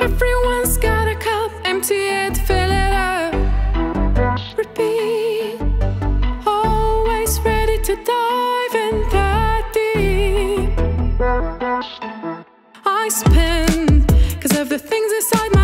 Everyone's got a cup, empty it, fill it up. Repeat. Always ready to dive in that deep. I spin, cause of the things inside my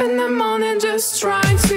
in the morning just trying to